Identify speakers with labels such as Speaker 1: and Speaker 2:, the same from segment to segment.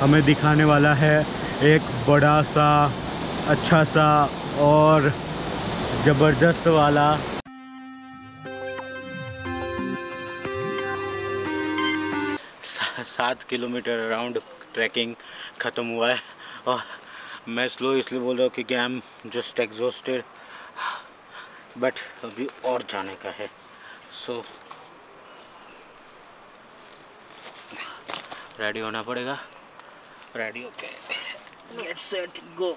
Speaker 1: हमें दिखाने वाला है एक बड़ा सा अच्छा सा और ज़बरदस्त वाला। सात किलोमीटर अराउंड ट्रैकिंग ख़त्म हुआ है और मैं स्लो इसलिए बोल रहा हूँ क्योंकि I am just exhausted but अभी और जाने का है। सो so, रेडी होना पड़ेगा। ready okay get set go.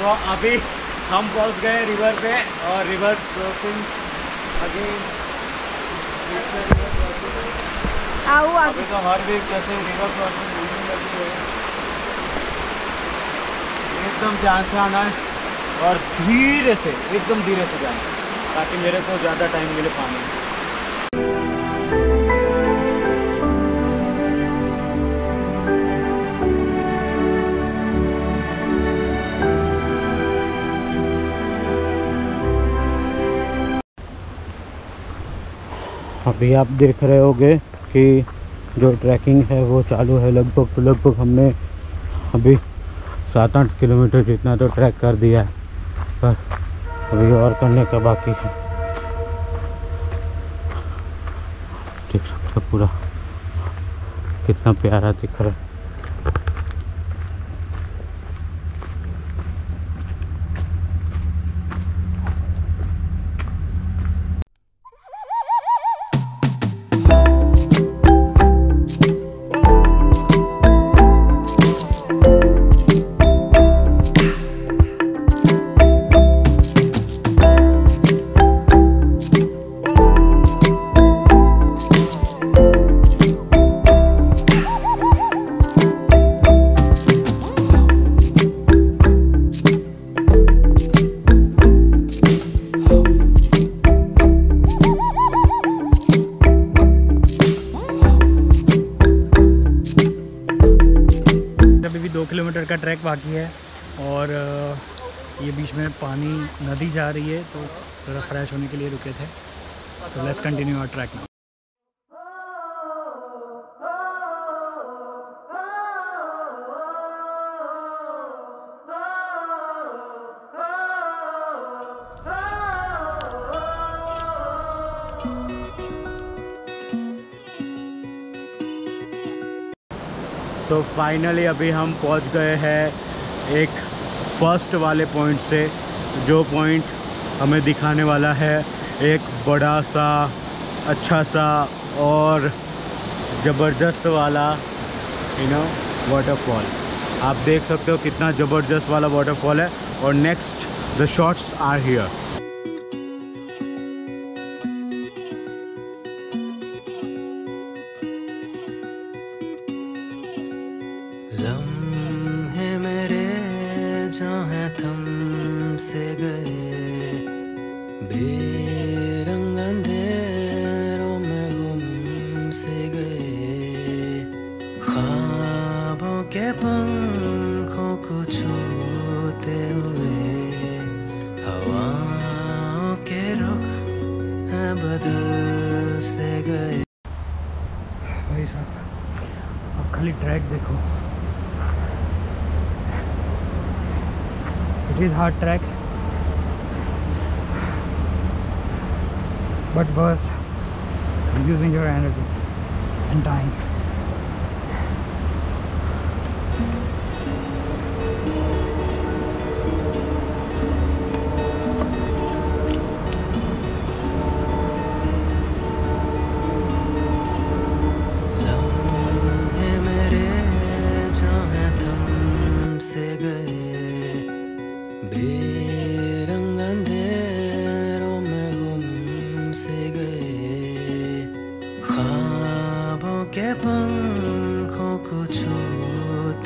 Speaker 1: तो अभी हम पहुँच गए रिवर पे और रिवर क्रॉसिंग अगेन
Speaker 2: आओ
Speaker 1: अभी तो हर भी जैसे रिवर क्रॉसिंग होने लगी है। एकदम जान से आना है और धीरे से एकदम धीरे से जाना। ताकि मेरे को ज़्यादा टाइम मिले पानी में। अभी आप देख रहे होगे कि जो ट्रैकिंग है वो चालू है। लगभग लगभग हमने अभी सात आठ किलोमीटर जितना तो ट्रैक कर दिया है। पर अभी और करने का बाकी है। देख सकते पूरा कितना प्यारा दिख रहा है।
Speaker 3: ट्रैक बाकी है और ये बीच में पानी नदी जा रही है तो थोड़ा फ्रेश होने के लिए रुके थे। तो let's continue our track
Speaker 1: so finally अभी हम पहुँच गए हैं एक फ़र्स्ट वाले पॉइंट से, जो पॉइंट हमें दिखाने वाला है। एक बड़ा सा अच्छा सा और ज़बरदस्त वाला यू नो वाटरफॉल आप देख सकते हो कितना ज़बरदस्त वाला वाटरफॉल है। और next the shots are here
Speaker 4: जहाँ हैं थम से गए। बेरंग अंधेरों में गुम से गए। ख्वाबों के पंखों को छूते हुए, हवाओं के रुख है बदल गए।
Speaker 3: भाई साहब अब खाली ट्रैक देखो।
Speaker 4: this hard track. But worth using your energy and time.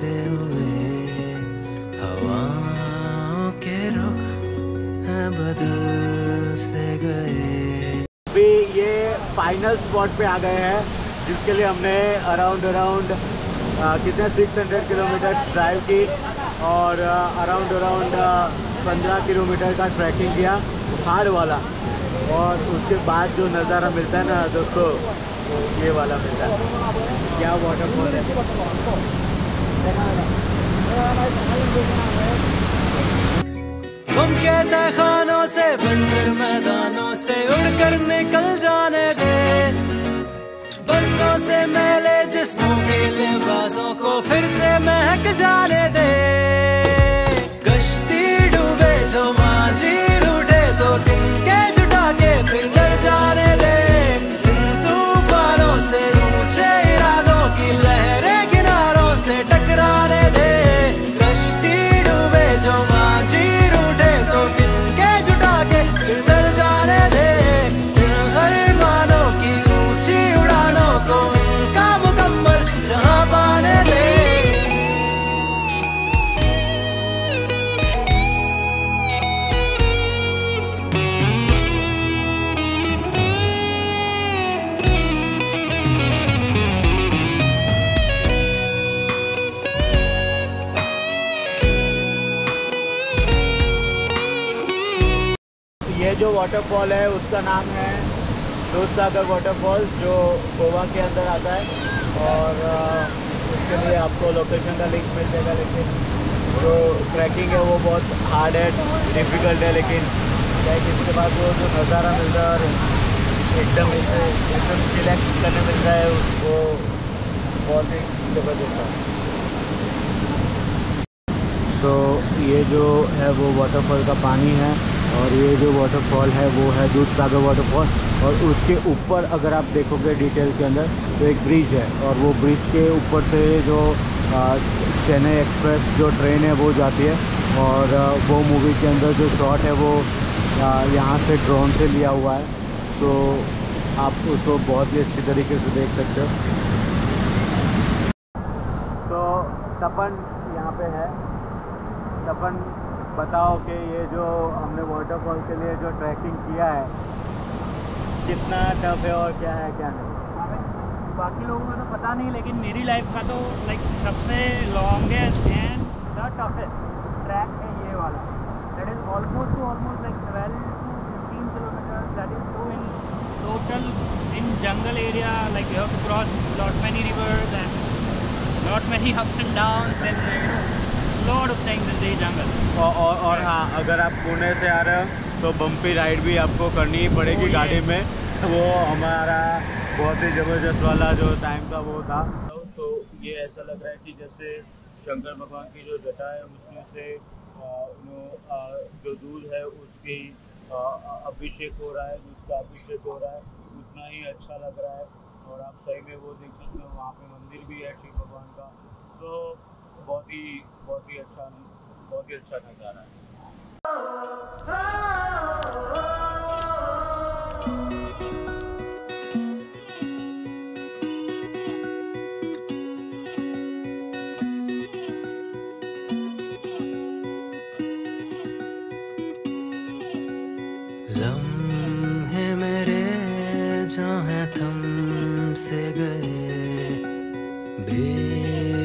Speaker 4: छूते हुए हवाओं के रुख हैं बदल से गए।
Speaker 1: अभी ये फाइनल स्पॉट पे आ गए हैं, जिसके लिए हमने अराउंड अराउंड कितने 600 किलोमीटर ड्राइव की और अराउंड अराउंड 15 किलोमीटर का ट्रैकिंग किया, हार वाला। और उसके बाद जो नज़ारा मिलता है ना दोस्तों, ये वाला मिलता है। क्या वाटरफॉल है?
Speaker 4: गुम कहते खानों से, बंजर मैदानों से, उड़कर निकल जाने दे। बरसों से मैले जिस्मों के लिबासों को फिर से महक जाने दे। जो
Speaker 1: वाटरफॉल है, उसका नाम है दूध सागर वाटरफॉल जो गोवा के अंदर आता है। और उसके लिए आपको लोकेशन का लिंक मिल जाएगा, लेकिन जो ट्रैकिंग है, वो बहुत हार्ड है डिफ़िकल्ट है, लेकिन लाइक इसके बाद वो जो नज़ारा मिलता है और एकदम एकदम रिलैक्स करने मिलता है, वो बहुत ही ज़बरदस्त है। तो ये जो है, वो वाटरफॉल का पानी है। और ये जो वाटरफॉल है, वो है दूध सागर वाटरफॉल और उसके ऊपर अगर आप देखोगे डिटेल के अंदर तो एक ब्रिज है और वो ब्रिज के ऊपर से जो चेन्नई एक्सप्रेस जो ट्रेन है, वो जाती है. और वो मूवी के अंदर जो शॉट है, वो यहाँ से ड्रोन से लिया हुआ है. तो आप उसको बहुत ही अच्छी तरीके से देख सकते हो. तो तपन यहाँ पे है. तपन बताओ कि ये जो हमने वाटरफॉल के लिए जो ट्रैकिंग किया है, कितना टफ है और क्या है, क्या नहीं?
Speaker 3: बाकी लोगों को तो पता नहीं, लेकिन मेरी लाइफ का तो लाइक सबसे longest and the toughest track है ये वाला। That is almost two almost like twelve to fifteen kilometre that is two in total in jungle area like you have to cross lot many rivers and lot many ups and down and lot of things in the jungle
Speaker 1: और और, और हाँ अगर आप पुणे से आ रहे हो तो बम्पी राइड भी आपको करनी ही पड़ेगी
Speaker 3: Oh, yes.
Speaker 1: गाड़ी में। वो हमारा बहुत ही ज़बरदस्त वाला जो टाइम का वो था। तो ये ऐसा लग रहा है कि जैसे शंकर भगवान की जो जटा है उसमें से आ, आ, जो दूध है उसकी अभिषेक हो रहा है दूध का अभिषेक हो रहा है। उतना ही अच्छा लग रहा है। और आप सही में वो देख सकते हो वहाँ पे मंदिर भी है शिव भगवान का। तो बहुत ही बहुत ही अच्छा बहुत ही अच्छा नज़ारा है।